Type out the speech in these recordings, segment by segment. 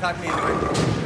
Talk me it.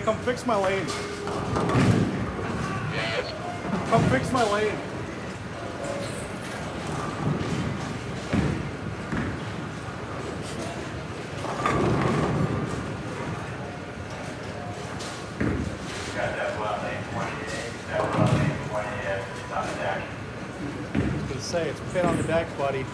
Hey, come fix my lane. Come fix my lane. Say, it's pit on the deck, buddy.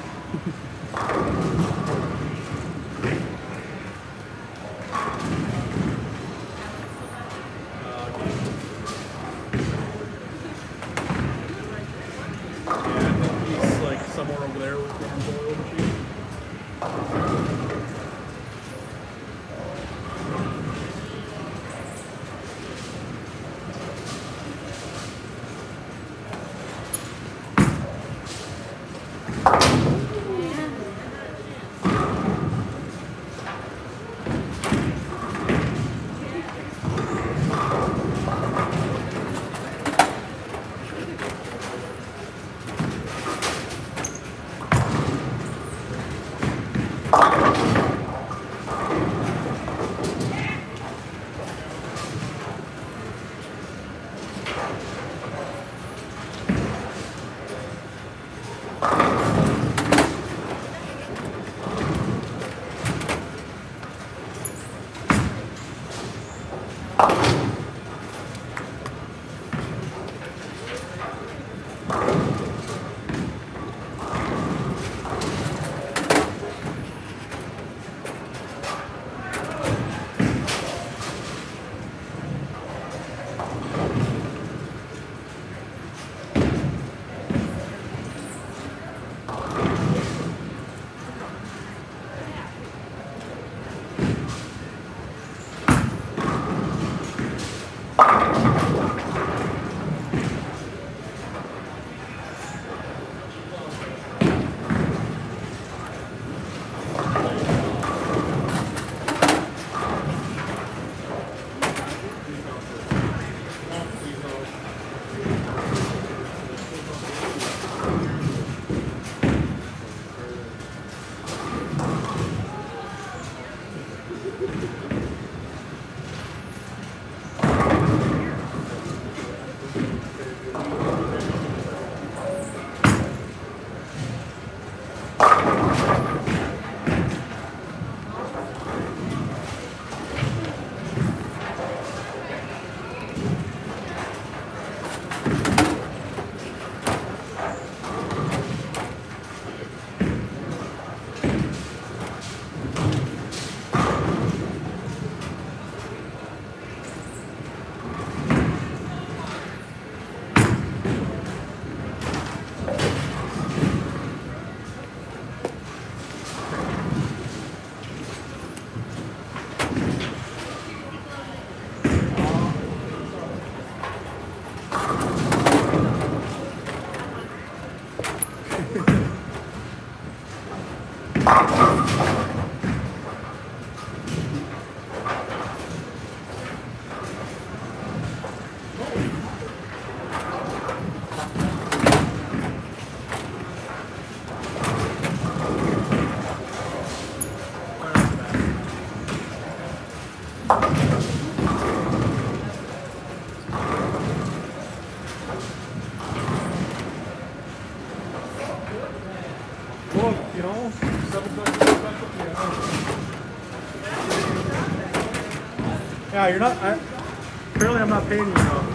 You're not. I, apparently, I'm not paying you enough.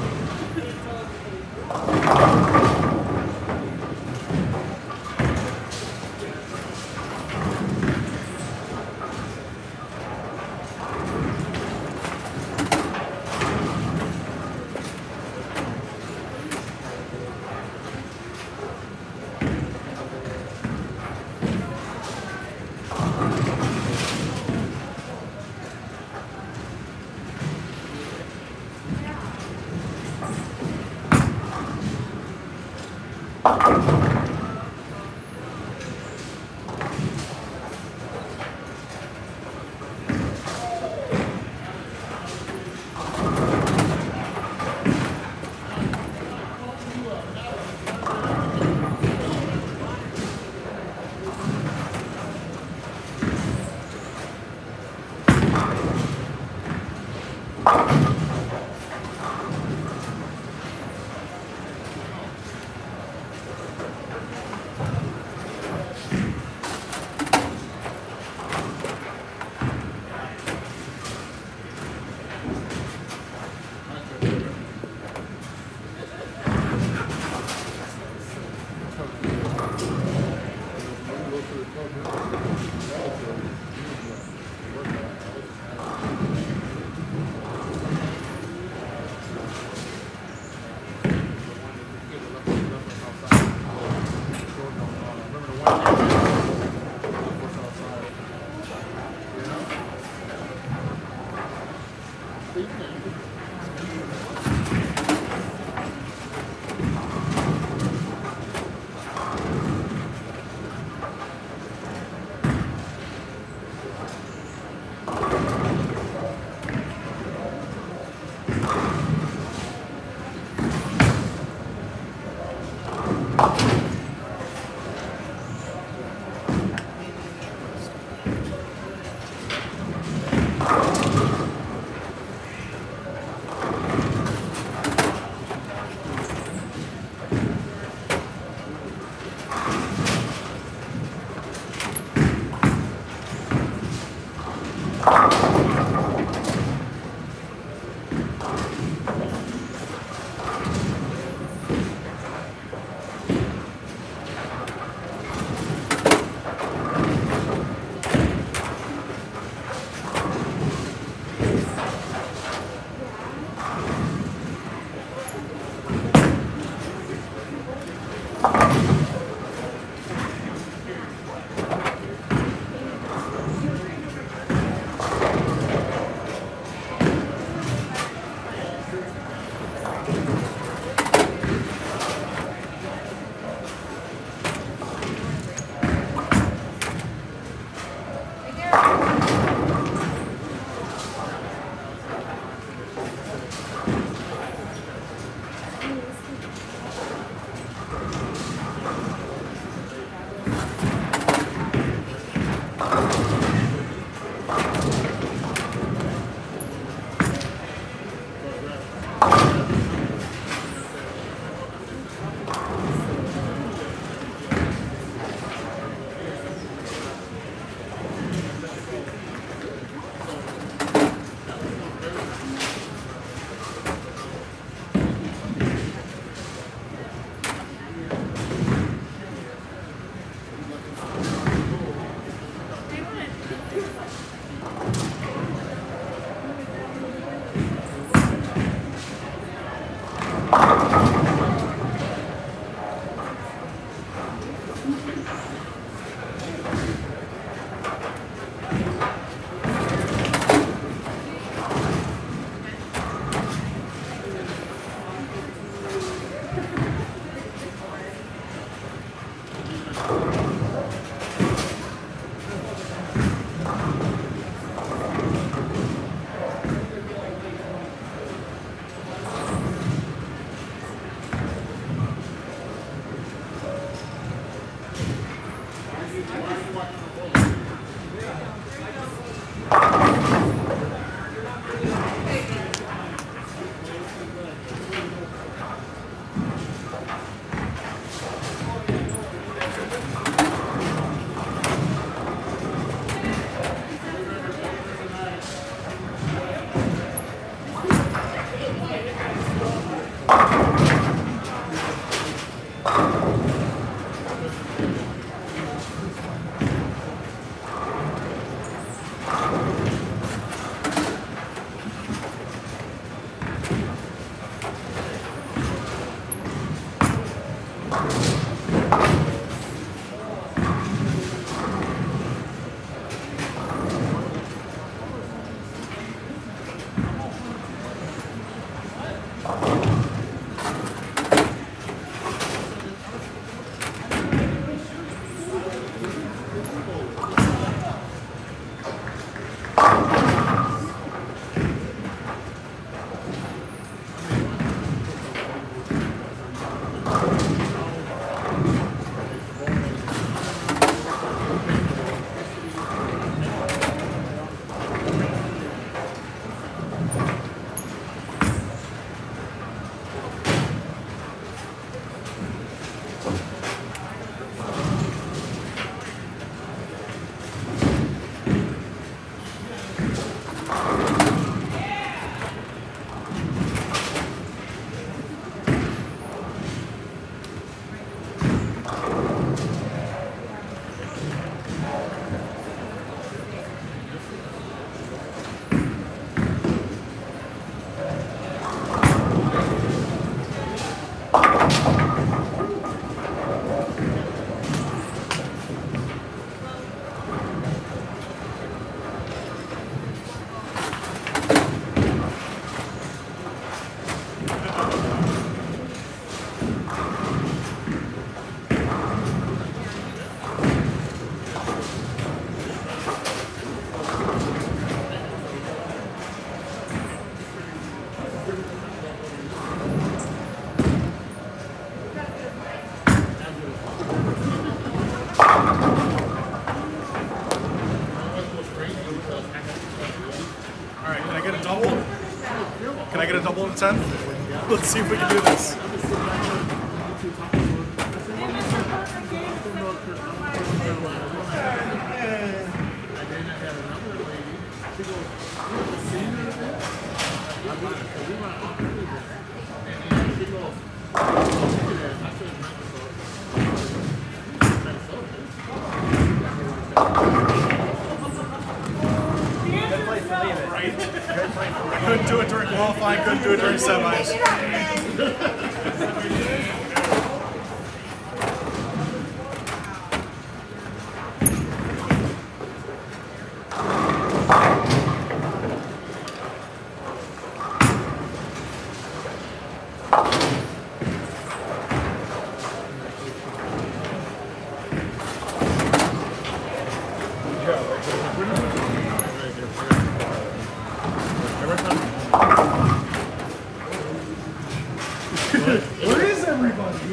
See if we can do this. Qualifying, couldn't do it during semis.